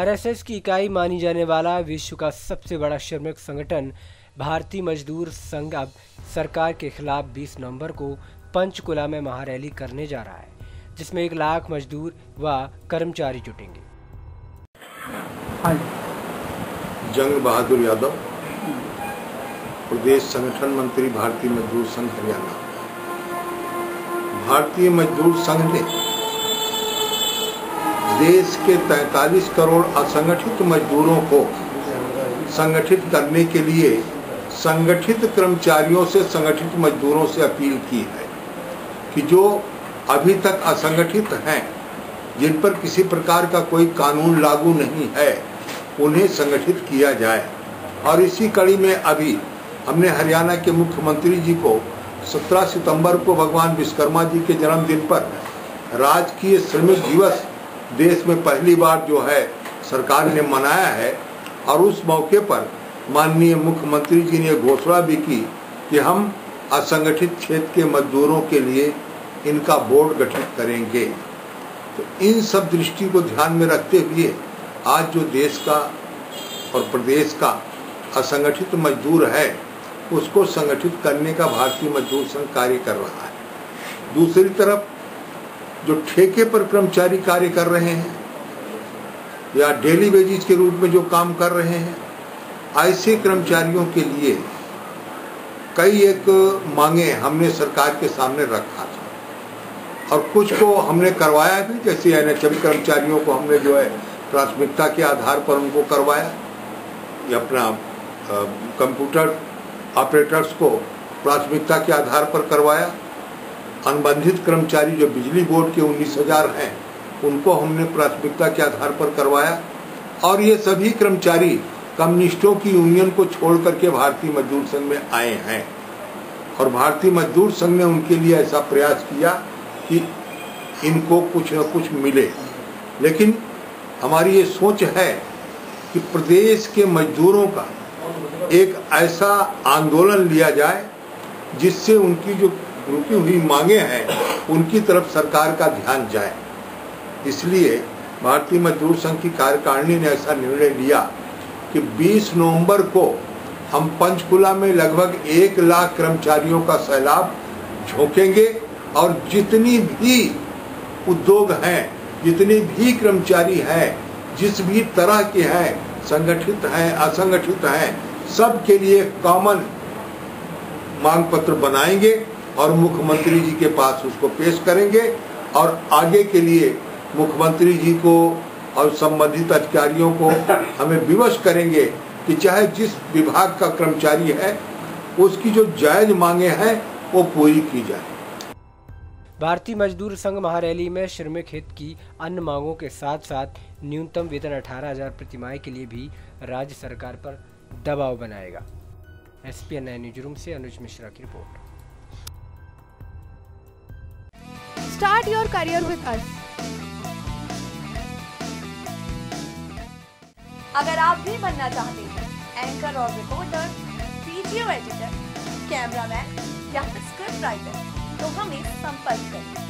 RSS की इकाई मानी जाने वाला विश्व का सबसे बड़ा श्रमिक संगठन भारतीय मजदूर संघ अब सरकार के खिलाफ 20 नवंबर को पंचकुला में महारैली करने जा रहा है जिसमें एक लाख मजदूर व कर्मचारी जुटेंगे। जंग बहादुर यादव प्रदेश संगठन मंत्री भारतीय मजदूर संघ हरियाणा। भारतीय मजदूर संघ ने देश के 43 करोड़ असंगठित मजदूरों को संगठित करने के लिए संगठित कर्मचारियों से संगठित मजदूरों से अपील की है कि जो अभी तक असंगठित हैं, जिन पर किसी प्रकार का कोई कानून लागू नहीं है, उन्हें संगठित किया जाए। और इसी कड़ी में अभी हमने हरियाणा के मुख्यमंत्री जी को 17 सितंबर को भगवान विश्वकर्मा जी के जन्मदिन पर राजकीय श्रमिक दिवस देश में पहली बार जो है, सरकार ने मनाया है और उस मौके पर माननीय मुख्यमंत्री जी ने घोषणा भी की कि हम असंगठित क्षेत्र के मजदूरों के लिए इनका बोर्ड गठित करेंगे। तो इन सब दृष्टि को ध्यान में रखते हुए आज जो देश का और प्रदेश का असंगठित मजदूर है, उसको संगठित करने का भारतीय मजदूर संघ कार्य कर रहा है। दूसरी तरफ़ जो ठेके पर कर्मचारी कार्य कर रहे हैं या डेली वेजिज के रूप में जो काम कर रहे हैं, ऐसे कर्मचारियों के लिए कई एक मांगे हमने सरकार के सामने रखा था। और कुछ को हमने करवाया भी, जैसे एनएचएम कर्मचारियों को हमने जो है प्राथमिकता के आधार पर उनको करवाया, या अपना कंप्यूटर ऑपरेटर्स को प्राथमिकता के आधार पर करवाया। अनुबंधित कर्मचारी जो बिजली बोर्ड के उन्नीस हज़ार हैं, उनको हमने प्राथमिकता के आधार पर करवाया। और ये सभी कर्मचारी कम्युनिस्टों की यूनियन को छोड़ करके भारतीय मजदूर संघ में आए हैं। और भारतीय मजदूर संघ ने उनके लिए ऐसा प्रयास किया कि इनको कुछ न कुछ मिले। लेकिन हमारी ये सोच है कि प्रदेश के मजदूरों का एक ऐसा आंदोलन लिया जाए, जिससे उनकी जो रुकी हुई मांगे हैं, उनकी तरफ़ सरकार का ध्यान जाए। इसलिए भारतीय मजदूर संघ की कार्यकारिणी ने ऐसा निर्णय लिया कि 20 नवंबर को हम पंचकुला में लगभग एक लाख कर्मचारियों का सैलाब झोंकेंगे और जितनी भी उद्योग हैं, जितने भी कर्मचारी हैं, जिस भी तरह के हैं, संगठित हैं, असंगठित हैं, सब के लिए कॉमन मांग पत्र बनाएँगे। और मुख्यमंत्री जी के पास उसको पेश करेंगे और आगे के लिए मुख्यमंत्री जी को और संबंधित अधिकारियों को हमें विवश करेंगे कि चाहे जिस विभाग का कर्मचारी है, उसकी जो जायज़ मांगे हैं, वो पूरी की जाए। भारतीय मजदूर संघ महारैली में श्रमिक हित की अन्य मांगों के साथ साथ न्यूनतम वेतन अठारह हज़ार प्रतिमाह के लिए भी राज्य सरकार पर दबाव बनाएगा। S P N news room से अनुज मिश्रा की रिपोर्ट। Start your career with us अगर आप भी बनना चाहते हैं एंकर और रिपोर्टर वीडियो एडिटर कैमरामैन या स्क्रिप्ट राइटर तो हमें संपर्क करें।